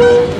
Woo!